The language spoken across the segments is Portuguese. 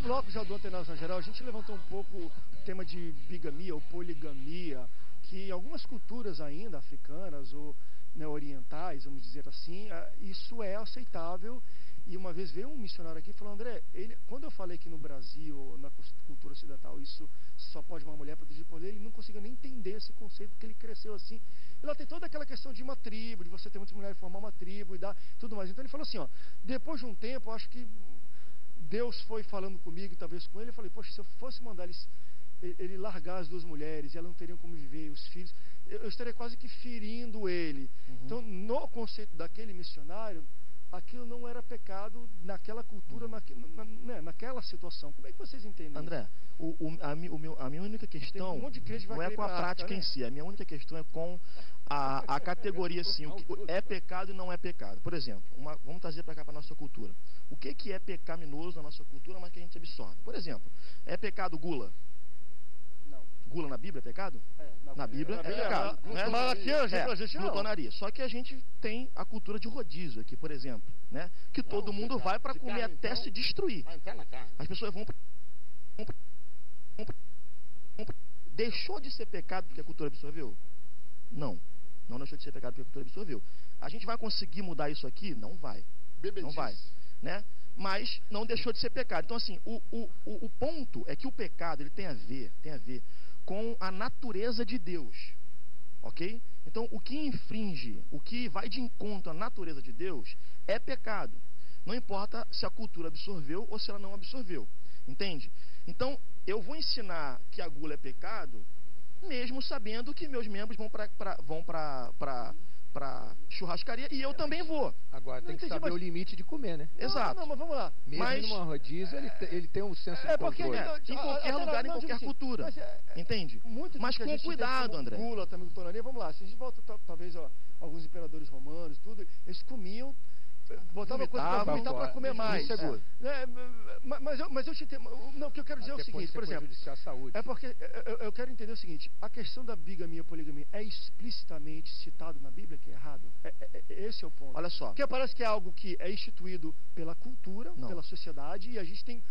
no bloco já do Antenação Geral, a gente levantou um pouco o tema de bigamia ou poligamia, que em algumas culturas ainda africanas ou né, orientais, vamos dizer assim, ah, isso é aceitável. E uma vez veio um missionário aqui e falou, André, ele, quando eu falei que no Brasil, na cultura ocidental, isso só pode uma mulher protegida por ele, não conseguia nem entender esse conceito, porque ele cresceu assim. E lá tem toda aquela questão de uma tribo, de você ter muitas mulheres formar uma tribo e dar tudo mais. Então ele falou assim, ó, depois de um tempo, acho que Deus foi falando comigo, talvez com ele, eu falei, poxa, se eu fosse mandar ele, ele largar as duas mulheres, e elas não teriam como viver, os filhos, eu, estaria quase que ferindo ele. Uhum. Então, no conceito daquele missionário, aquilo não era pecado naquela cultura, naque, na, né, naquela situação. Como é que vocês entendem? André, o, o, a, o meu, a, minha única questão um não é com a prática né? em si. A minha única questão é com a, a categoria assim, o que é pecado e não é pecado. Por exemplo, uma, vamos trazer para cá para a nossa cultura. O que, que é pecaminoso na nossa cultura, mas que a gente absorve? Por exemplo, é pecado gula? Gula na Bíblia é pecado? É, na, na Bíblia é, é pecado. É? Mas aqui a gente, é, a gente não. Glutonaria. Só que a gente tem a cultura de rodízio aqui, por exemplo. Né? Que todo não, mundo vai para comer carne, até então, se destruir. As pessoas vão para deixou de ser pecado porque a cultura absorveu? Não. Não deixou de ser pecado porque a cultura absorveu. A gente vai conseguir mudar isso aqui? Não vai. Bebedice. Não vai. Né? Mas não deixou de ser pecado. Então, assim, o, o, o, o ponto é que o pecado ele tem a ver, tem a ver com a natureza de Deus. Ok? Então, o que infringe, o que vai de encontro à natureza de Deus é pecado. Não importa se a cultura absorveu ou se ela não absorveu. Entende? Então, eu vou ensinar que a gula é pecado, mesmo sabendo que meus membros vão para vão para churrascaria e eu também vou. Agora tem que saber mas... o limite de comer, né? Exato. Não, não, mas vamos lá. Mesmo mas... numa rodízio, ele, ele tem um senso é, de porque, controle. É, em qualquer lugar, em qualquer assim, cultura. Mas, é, é, entende? Mas com cuidado, André. Gula também, vamos lá. Se a gente volta, talvez, ó, alguns imperadores romanos, tudo, eles comiam botava coisa para vomitar para comer mais. É. É, mas, eu, mas eu te entendo. Não, o que eu quero dizer Até é o seguinte, por exemplo. É porque eu, eu, quero entender o seguinte: a questão da bigamia, poligamia, é explicitamente citado na Bíblia que é errado? É, é, é, esse é o ponto. Olha só. Porque parece que é algo que é instituído pela cultura, Não. pela sociedade, e a gente tem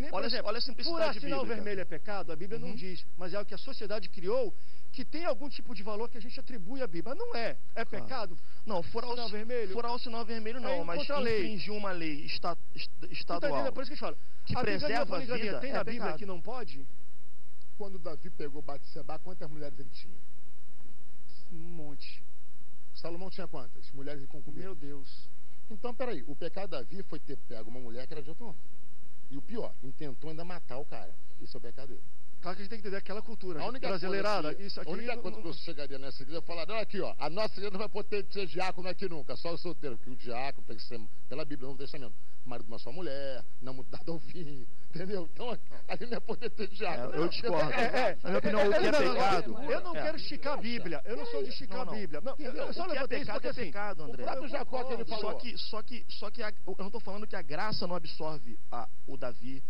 nem, olha, exemplo, olha a simplicidade sinal vermelho é pecado? A Bíblia uhum. não diz, mas é o que a sociedade criou que tem algum tipo de valor que a gente atribui à Bíblia. Não é. É claro. pecado? Não, furar o sinal vermelho. Furar o sinal vermelho não, é mas infringir uma lei esta, estadual. Tá por isso que eu falo. Que a preserva a vida. Tem é na Bíblia pecado. que não pode? Quando Davi pegou Batseba, quantas mulheres ele tinha? Um monte. Salomão tinha quantas? Mulheres e concubinas? Meu Deus. Então, peraí, o pecado de Davi foi ter pego uma mulher que era de outro homem. E o pior, intentou ainda matar o cara. Isso é dele. Claro que a gente tem que entender aquela cultura a única brasileirada. Que, isso aqui a única coisa que eu chegaria nessa igreja, eu falaria, olha aqui, ó, a nossa igreja não vai poder ser diácono aqui nunca, só o solteiro, porque o diácono tem que ser, pela Bíblia, no Novo Testamento, marido de uma só mulher, não mudado ao fim, entendeu? Então, ali não é poder ter diácono. É, eu discordo. É, é, Na minha opinião, o que é, pecado... Eu não quero esticar a Bíblia, eu não sou de esticar a Bíblia. Não, eu só levantei isso porque, é assim, pecado, André. O próprio Jacó que ele falou. Só que, só que, só que eu não estou falando que a graça não absorve a, o Davi,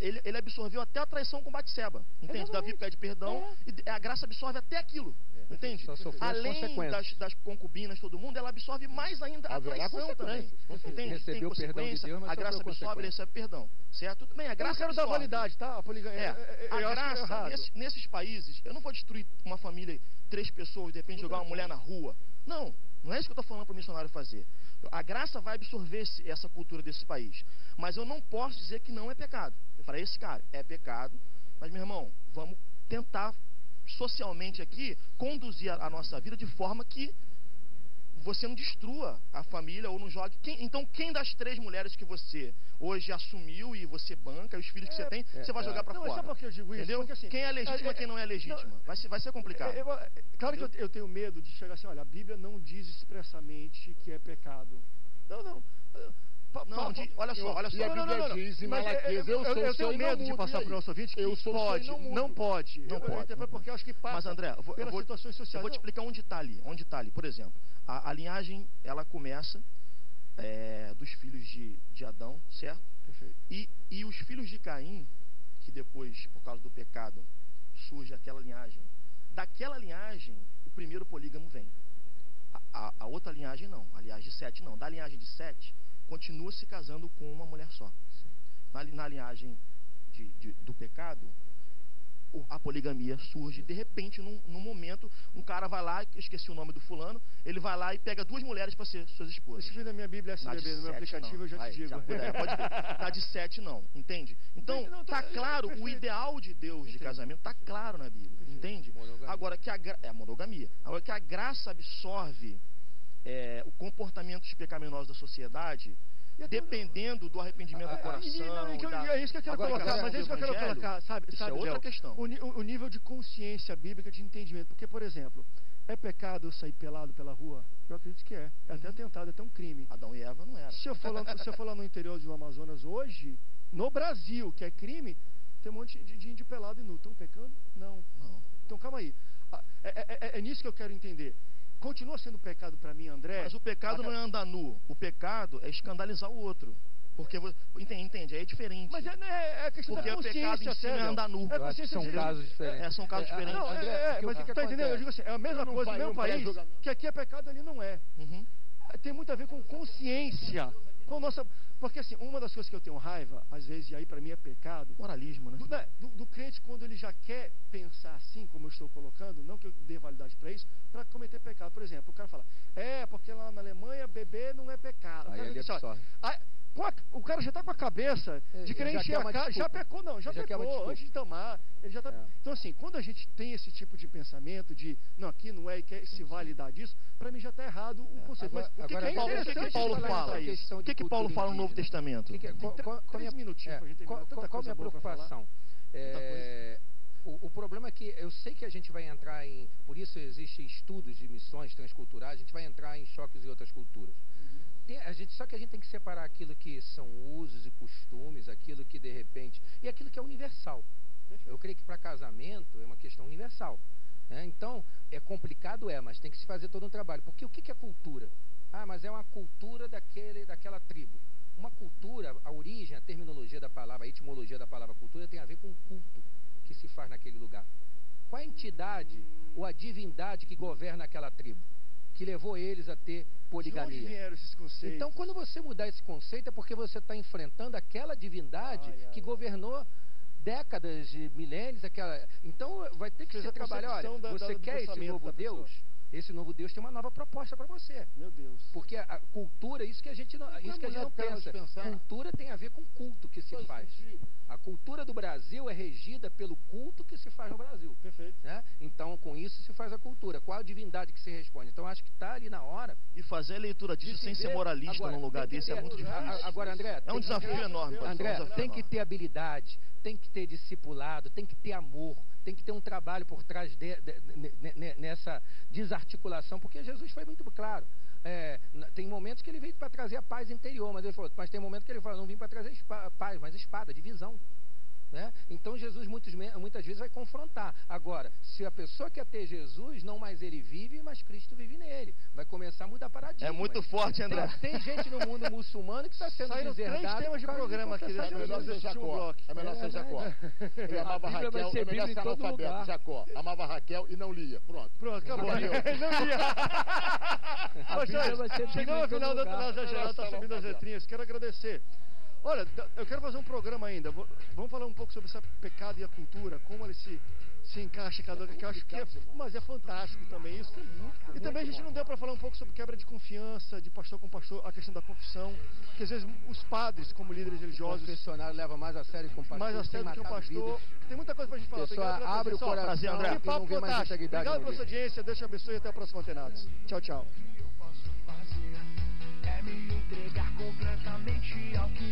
ele, ele absorveu até a traição com Batseba. Entende? É Davi pede perdão é. e a graça absorve até aquilo. É. Entende? Além das, das, concubinas, todo mundo, ela absorve mais ainda a traição também. Entende? Recebeu Tem consequência, Deus, a graça absorve e recebe perdão. Certo? Tudo bem, a graça eu quero absorve. dar validade, tá? A, poliga... é, é, é a graça, nesse, nesses países, eu não vou destruir uma família, três pessoas, de repente jogar uma mulher na rua. Não, não é isso que eu estou falando para o missionário fazer. A graça vai absorver essa cultura desse país. Mas eu não posso dizer que não é pecado. Para esse cara, é pecado. Mas, meu irmão, vamos tentar socialmente aqui conduzir a nossa vida de forma que você não destrua a família ou não jogue. Quem, então, quem das três mulheres que você hoje assumiu e você banca, os filhos que você é, tem, é, você vai jogar é. para fora. Não, porque eu digo isso? Entendeu? Porque, assim, quem é legítima e quem não é legítima? Não, vai, ser, vai ser complicado. Eu, claro que eu, eu, tenho medo de chegar assim, olha, a Bíblia não diz expressamente que é pecado. Não, não. Olha só, olha só. E a Bíblia não, não, diz em Malaquias, eu, sou eu, tenho medo de passar para o nosso ouvinte que eu sou pode, não, não pode. Não pode. Porque eu acho que passa Mas, André, eu vou, pelas eu situações sociais. Eu vou te explicar onde está ali. Onde está ali. Por exemplo, a, a linhagem, ela começa é, dos filhos de, de Adão, certo? Perfeito. E, e os filhos de Caim, que depois, por causa do pecado, surge aquela linhagem. Daquela linhagem, o primeiro polígamo vem. A, a, a outra linhagem não, a linhagem de Sete não. Da linhagem de Sete, continua se casando com uma mulher só. Na, na linhagem de, de, do pecado, a poligamia surge. De repente num, num, momento um cara vai lá esqueci o nome do fulano ele vai lá e pega duas mulheres para ser suas esposas. Escrevi na minha Bíblia SBB no meu aplicativo não. eu já vai, te digo. já pode ver. tá de sete não entende? Então não, tá claro o ideal de Deus de casamento tá claro na Bíblia entende? Monogamia. agora que a é a monogamia. Agora que a graça absorve é, o comportamentos pecaminosos da sociedade dependendo do arrependimento do coração. da... É isso que eu quero Agora, colocar, mas é isso que eu quero colocar, sabe? Isso sabe, é outra questão. O, o, nível de consciência bíblica, de entendimento. Porque, por exemplo, é pecado eu sair pelado pela rua? Eu acredito que é. É uhum. até tentado, é até um crime. Adão e Eva não era. Se eu for lá, se eu for lá no interior do Amazonas hoje, no Brasil, que é crime, tem um monte de, de índio pelado e nu. Estão pecando? Não. Não. Então calma aí. Ah, é, é, é, é nisso que eu quero entender. Continua sendo pecado para mim, André? Mas o pecado não é andar nu. O pecado é escandalizar o outro. Porque, entende, entende, é diferente. Mas é, é, é questão Porque da consciência, o pecado em si é andar nu. É consciência são casos diferentes. É, são casos é, diferentes. Não, é, é, mas que tá entendendo? Eu digo assim, é a mesma coisa no mesmo país, que aqui é pecado, ali não é. Uhum. Tem muito a ver com consciência. Com nossa, porque assim, uma das coisas que eu tenho raiva, às vezes, e aí para mim é pecado. Moralismo, né? Do, né, do, do, crente quando ele já quer pensar assim, como eu estou colocando, não que eu dê validade para isso, para cometer pecado. Por exemplo, o cara fala, é, porque lá na Alemanha beber não é pecado. Aí ele absorve. Aí, a, o cara já está com a cabeça é, de querer encher a cara. Já pecou, não, já, já pecou antes de tomar. Ele já tá, é. Então, assim, quando a gente tem esse tipo de pensamento de não, aqui não é e quer se validar disso, para mim já está errado o é. conceito. Agora, Mas o que, agora, que, é Paulo, que, que Paulo fala? O que, que Paulo fala no Novo Testamento? Que, qual, qual, três minutinhos para a gente. Qual, qual minha preocupação? É, o, o, problema é que eu sei que a gente vai entrar em. Por isso existem estudos de missões transculturais, a gente vai entrar em choques e outras culturas. Tem, a gente, só que a gente tem que separar aquilo que são usos e costumes, aquilo que de repente. e aquilo que é universal. Eu creio que para casamento é uma questão universal. Né? Então, é complicado, é, mas tem que se fazer todo um trabalho. Porque o que, que é cultura? Ah, mas é uma cultura daquele, daquela tribo. Uma cultura, a origem, a terminologia da palavra, a etimologia da palavra cultura tem a ver com o culto que se faz naquele lugar. Qual a entidade ou a divindade que governa aquela tribo? Que levou eles a ter poligamia. De? Então, quando você mudar esse conceito, é porque você está enfrentando aquela divindade ai, ai, que governou décadas, milênios, aquela. Então vai ter que ser trabalhar. Olha, da, você da, quer esse novo Deus? Esse novo Deus tem uma nova proposta para você. Meu Deus. Porque a, a, cultura, isso que a gente não, isso que a gente não pensa. Cultura tem a ver com culto que se faz. Sentido. A cultura do Brasil é regida pelo culto que se faz no Brasil. Perfeito. Né? Então, com isso se faz a cultura. Qual a divindade que se responde? Então, acho que está ali na hora. E fazer a leitura disso sem ser moralista agora, num lugar desse é é muito difícil. Agora, André. É um desafio enorme. André, tem que ter habilidade, tem que ter discipulado, tem que ter amor, tem que ter um trabalho por trás de, de, de, nessa desarticulação, porque Jesus foi muito claro. É, tem momentos que ele veio para trazer a paz interior, mas ele falou, mas tem momentos que ele falou, não vim para trazer paz, mas espada, divisão. Né? Então Jesus muitas, muitas vezes vai confrontar. Agora, se a pessoa quer ter Jesus, não mais ele vive, mas Cristo vive nele. Vai começar a mudar paradigma. É muito forte, André. Tem, tem gente no mundo muçulmano que está sendo Saíram deserdado. três temas de programa aqui. É melhor ser Jacó. É melhor ser Jacó. Ele amava Raquel, é melhor ser analfabeto. Jacó. Amava Raquel e não lia. Pronto. Pronto, acabou. não lia. Chegamos ao final da nossa está subindo as letrinhas. Quero agradecer Olha, eu quero fazer um programa ainda. Vamos falar um pouco sobre esse pecado e a cultura, como ele se, se encaixa cada que eu acho que é, mas é fantástico também isso. E também a gente não deu para falar um pouco sobre quebra de confiança, de pastor com pastor, a questão da confissão, que às vezes os padres, como líderes religiosos, o confessionário leva mais a sério que o pastor, mais a sério do que o pastor. Tem muita coisa para a gente falar. Pessoal, Obrigado abre o coração, Prazer, André. Que papo fantástico. Obrigado pela sua audiência, Deus te abençoe e até a próxima Antenados. Tchau, tchau. É me entregar completamente ao que